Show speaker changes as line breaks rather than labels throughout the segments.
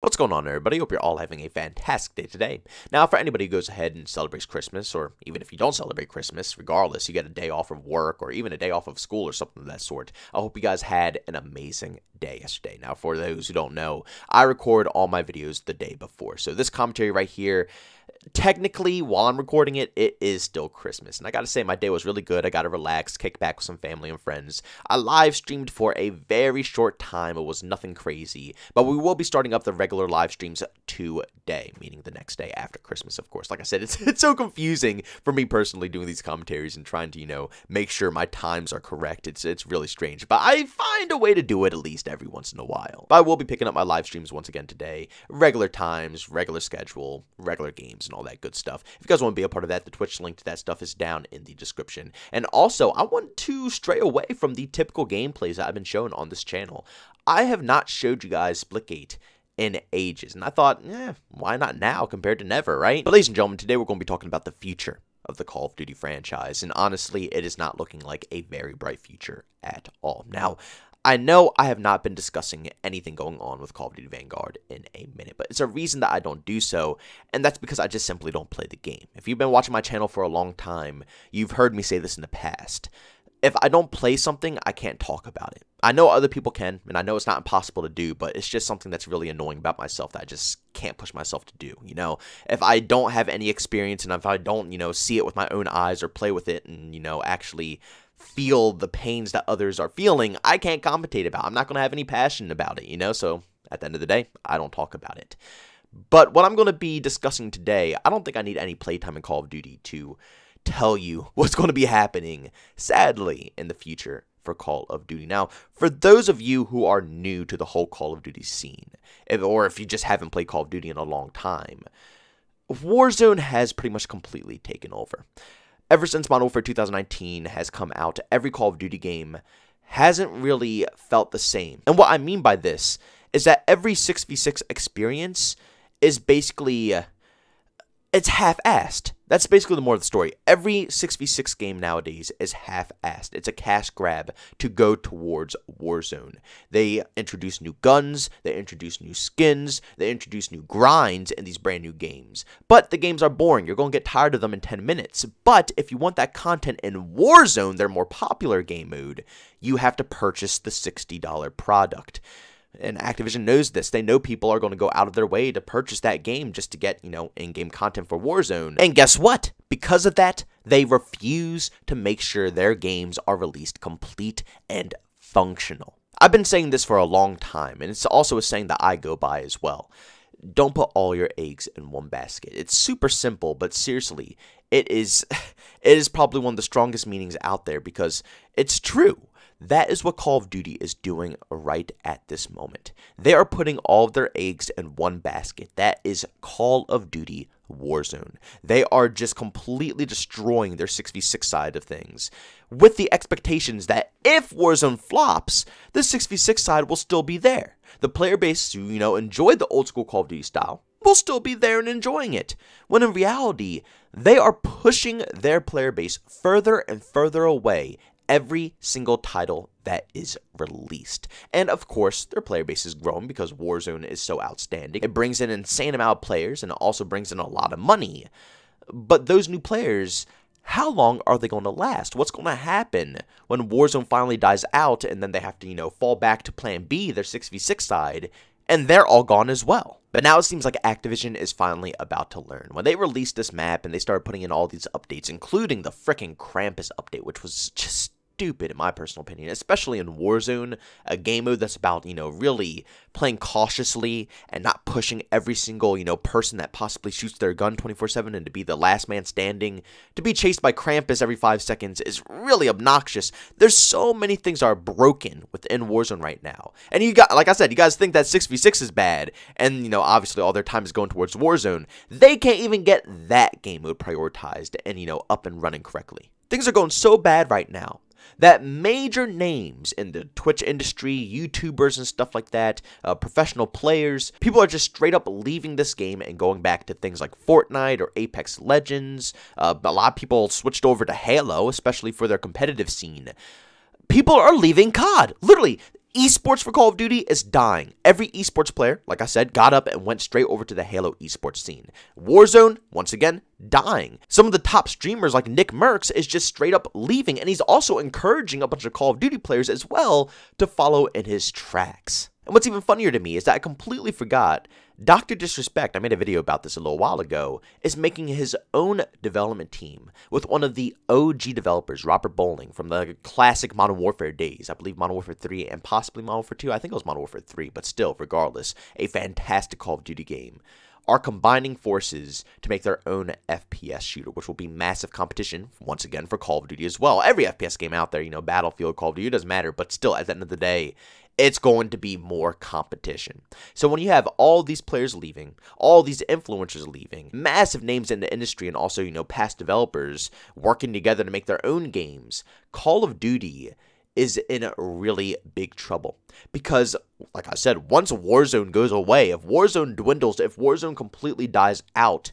What's going on, everybody? Hope you're all having a fantastic day today. Now, for anybody who goes ahead and celebrates Christmas, or even if you don't celebrate Christmas, regardless, you get a day off of work or even a day off of school or something of that sort. I hope you guys had an amazing day yesterday. Now, for those who don't know, I record all my videos the day before. So, this commentary right here technically, while I'm recording it, it is still Christmas. And I gotta say, my day was really good. I got to relax, kick back with some family and friends. I live streamed for a very short time. It was nothing crazy. But we will be starting up the regular live streams today, meaning the next day after Christmas, of course. Like I said, it's, it's so confusing for me personally doing these commentaries and trying to, you know, make sure my times are correct. It's, it's really strange. But I find a way to do it at least every once in a while. But I will be picking up my live streams once again today. Regular times, regular schedule, regular and all that good stuff. If you guys want to be a part of that, the Twitch link to that stuff is down in the description. And also, I want to stray away from the typical gameplays that I've been showing on this channel. I have not showed you guys Splitgate in ages, and I thought, eh, why not now compared to never, right? But ladies and gentlemen, today we're going to be talking about the future of the Call of Duty franchise, and honestly, it is not looking like a very bright future at all. Now, I know I have not been discussing anything going on with Call of Duty Vanguard in a minute, but it's a reason that I don't do so, and that's because I just simply don't play the game. If you've been watching my channel for a long time, you've heard me say this in the past. If I don't play something, I can't talk about it. I know other people can, and I know it's not impossible to do, but it's just something that's really annoying about myself that I just can't push myself to do, you know? If I don't have any experience and if I don't, you know, see it with my own eyes or play with it and, you know, actually feel the pains that others are feeling, I can't commentate about. I'm not going to have any passion about it, you know? So at the end of the day, I don't talk about it. But what I'm going to be discussing today, I don't think I need any playtime in Call of Duty to tell you what's going to be happening, sadly, in the future for Call of Duty. Now, for those of you who are new to the whole Call of Duty scene, or if you just haven't played Call of Duty in a long time, Warzone has pretty much completely taken over ever since Modern Warfare 2019 has come out, every Call of Duty game hasn't really felt the same. And what I mean by this is that every 6v6 experience is basically it's half-assed. That's basically the more of the story. Every 6v6 game nowadays is half-assed. It's a cash grab to go towards Warzone. They introduce new guns, they introduce new skins, they introduce new grinds in these brand new games. But the games are boring. You're going to get tired of them in 10 minutes. But if you want that content in Warzone, their more popular game mode, you have to purchase the $60 product and Activision knows this. They know people are going to go out of their way to purchase that game just to get, you know, in-game content for Warzone. And guess what? Because of that, they refuse to make sure their games are released complete and functional. I've been saying this for a long time, and it's also a saying that I go by as well. Don't put all your eggs in one basket. It's super simple, but seriously, it is it is probably one of the strongest meanings out there because it's true. That is what Call of Duty is doing right at this moment. They are putting all of their eggs in one basket. That is Call of Duty Warzone. They are just completely destroying their 6v6 side of things with the expectations that if Warzone flops, the 6v6 side will still be there. The player base who, you know, enjoyed the old school Call of Duty style will still be there and enjoying it. When in reality, they are pushing their player base further and further away every single title that is released. And of course, their player base is growing because Warzone is so outstanding. It brings in an insane amount of players and it also brings in a lot of money. But those new players, how long are they going to last? What's going to happen when Warzone finally dies out and then they have to, you know, fall back to plan B, their 6v6 side, and they're all gone as well. But now it seems like Activision is finally about to learn. When they released this map and they started putting in all these updates, including the freaking Krampus update, which was just stupid in my personal opinion, especially in Warzone, a game mode that's about, you know, really playing cautiously and not pushing every single, you know, person that possibly shoots their gun 24/7 and to be the last man standing, to be chased by Krampus every 5 seconds is really obnoxious. There's so many things are broken within Warzone right now. And you got like I said, you guys think that 6v6 is bad and, you know, obviously all their time is going towards Warzone. They can't even get that game mode prioritized and, you know, up and running correctly. Things are going so bad right now that major names in the Twitch industry, YouTubers and stuff like that, uh, professional players, people are just straight up leaving this game and going back to things like Fortnite or Apex Legends. Uh, a lot of people switched over to Halo, especially for their competitive scene. People are leaving COD. Literally, Esports for Call of Duty is dying. Every esports player, like I said, got up and went straight over to the Halo esports scene. Warzone, once again, dying. Some of the top streamers like Nickmercs is just straight up leaving, and he's also encouraging a bunch of Call of Duty players as well to follow in his tracks. And what's even funnier to me is that I completely forgot Dr. Disrespect, I made a video about this a little while ago, is making his own development team with one of the OG developers, Robert Bowling, from the classic Modern Warfare days. I believe Modern Warfare 3 and possibly Modern Warfare 2. I think it was Modern Warfare 3, but still, regardless, a fantastic Call of Duty game are combining forces to make their own FPS shooter, which will be massive competition, once again, for Call of Duty as well. Every FPS game out there, you know, Battlefield, Call of Duty, doesn't matter, but still, at the end of the day, it's going to be more competition. So when you have all these players leaving, all these influencers leaving, massive names in the industry and also, you know, past developers working together to make their own games, Call of Duty is in really big trouble. Because, like I said, once Warzone goes away, if Warzone dwindles, if Warzone completely dies out,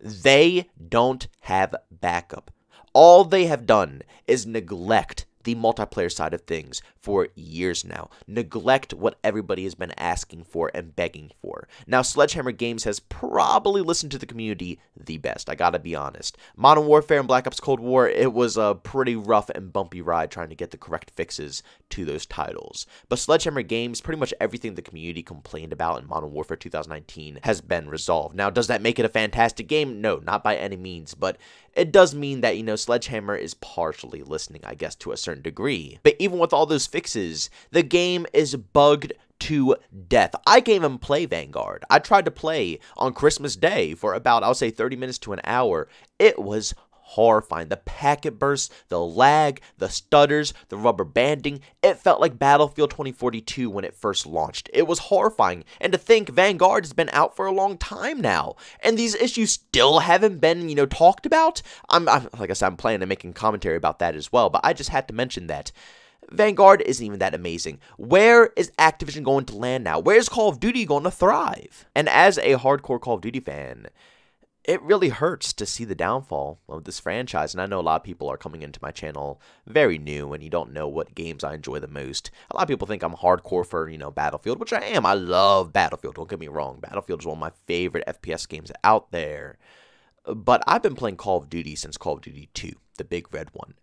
they don't have backup. All they have done is neglect the multiplayer side of things for years now. Neglect what everybody has been asking for and begging for. Now, Sledgehammer Games has probably listened to the community the best, I gotta be honest. Modern Warfare and Black Ops Cold War, it was a pretty rough and bumpy ride trying to get the correct fixes to those titles. But Sledgehammer Games, pretty much everything the community complained about in Modern Warfare 2019 has been resolved. Now, does that make it a fantastic game? No, not by any means, but it does mean that, you know, Sledgehammer is partially listening, I guess, to a certain degree. But even with all those fixes, the game is bugged to death. I can't even play Vanguard. I tried to play on Christmas Day for about, I'll say 30 minutes to an hour. It was horrifying. The packet bursts, the lag, the stutters, the rubber banding. It felt like Battlefield 2042 when it first launched. It was horrifying. And to think Vanguard has been out for a long time now, and these issues still haven't been, you know, talked about. I'm, I'm like I said, I'm planning on making commentary about that as well, but I just had to mention that. Vanguard isn't even that amazing. Where is Activision going to land now? Where is Call of Duty going to thrive? And as a hardcore Call of Duty fan, it really hurts to see the downfall of this franchise. And I know a lot of people are coming into my channel very new and you don't know what games I enjoy the most. A lot of people think I'm hardcore for, you know, Battlefield, which I am. I love Battlefield. Don't get me wrong. Battlefield is one of my favorite FPS games out there. But I've been playing Call of Duty since Call of Duty 2, the big red one.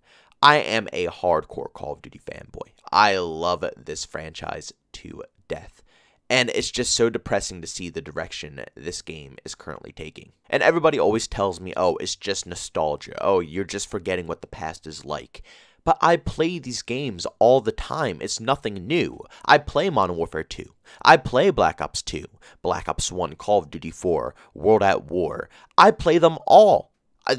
I am a hardcore Call of Duty fanboy. I love this franchise to death. And it's just so depressing to see the direction this game is currently taking. And everybody always tells me, oh, it's just nostalgia. Oh, you're just forgetting what the past is like. But I play these games all the time. It's nothing new. I play Modern Warfare 2. I play Black Ops 2, Black Ops 1, Call of Duty 4, World at War. I play them all.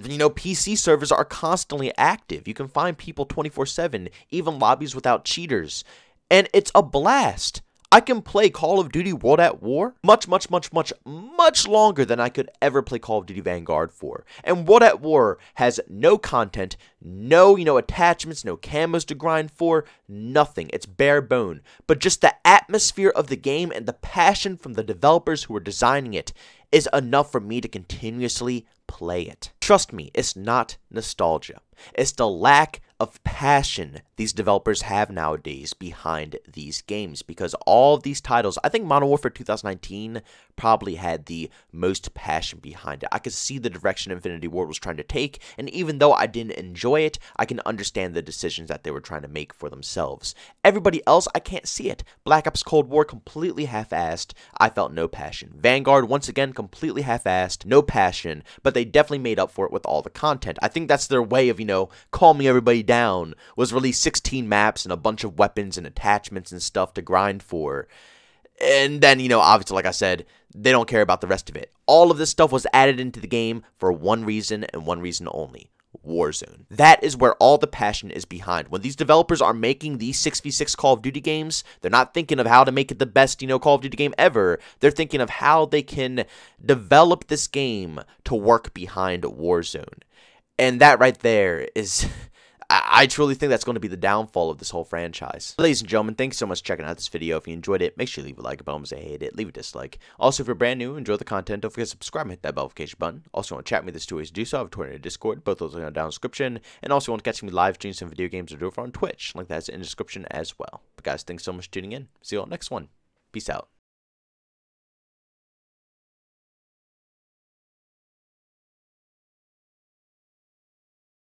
You know, PC servers are constantly active. You can find people 24 7, even lobbies without cheaters. And it's a blast. I can play Call of Duty World at War much, much, much, much, much longer than I could ever play Call of Duty Vanguard for. And World at War has no content, no, you know, attachments, no camos to grind for, nothing. It's bare bone. But just the atmosphere of the game and the passion from the developers who are designing it is enough for me to continuously play it. Trust me, it's not nostalgia. It's the lack of passion these developers have nowadays behind these games because all of these titles, I think Modern Warfare 2019 probably had the most passion behind it. I could see the direction Infinity Ward was trying to take, and even though I didn't enjoy it, I can understand the decisions that they were trying to make for themselves. Everybody else, I can't see it. Black Ops Cold War completely half-assed. I felt no passion. Vanguard, once again, completely half-assed, no passion, but they definitely made up for it with all the content. I think that's their way of, you know, calming everybody down, was release 16 maps and a bunch of weapons and attachments and stuff to grind for. And then, you know, obviously, like I said, they don't care about the rest of it. All of this stuff was added into the game for one reason and one reason only. Warzone. That is where all the passion is behind. When these developers are making these 6v6 Call of Duty games, they're not thinking of how to make it the best, you know, Call of Duty game ever. They're thinking of how they can develop this game to work behind Warzone. And that right there is I, truly think that's going to be the downfall of this whole franchise. Ladies and gentlemen, thanks so much for checking out this video. If you enjoyed it, make sure you leave a like if you hate it, leave a dislike. Also, if you're brand new, enjoy the content, don't forget to subscribe and hit that notification button. Also, want to chat with me, there's two ways to do so. I have Twitter and Discord, both those are down in the description. And also, want to catch me live stream some video games or do it on Twitch, link that's in the description as well. But guys, thanks so much for tuning in. See you all next one. Peace out.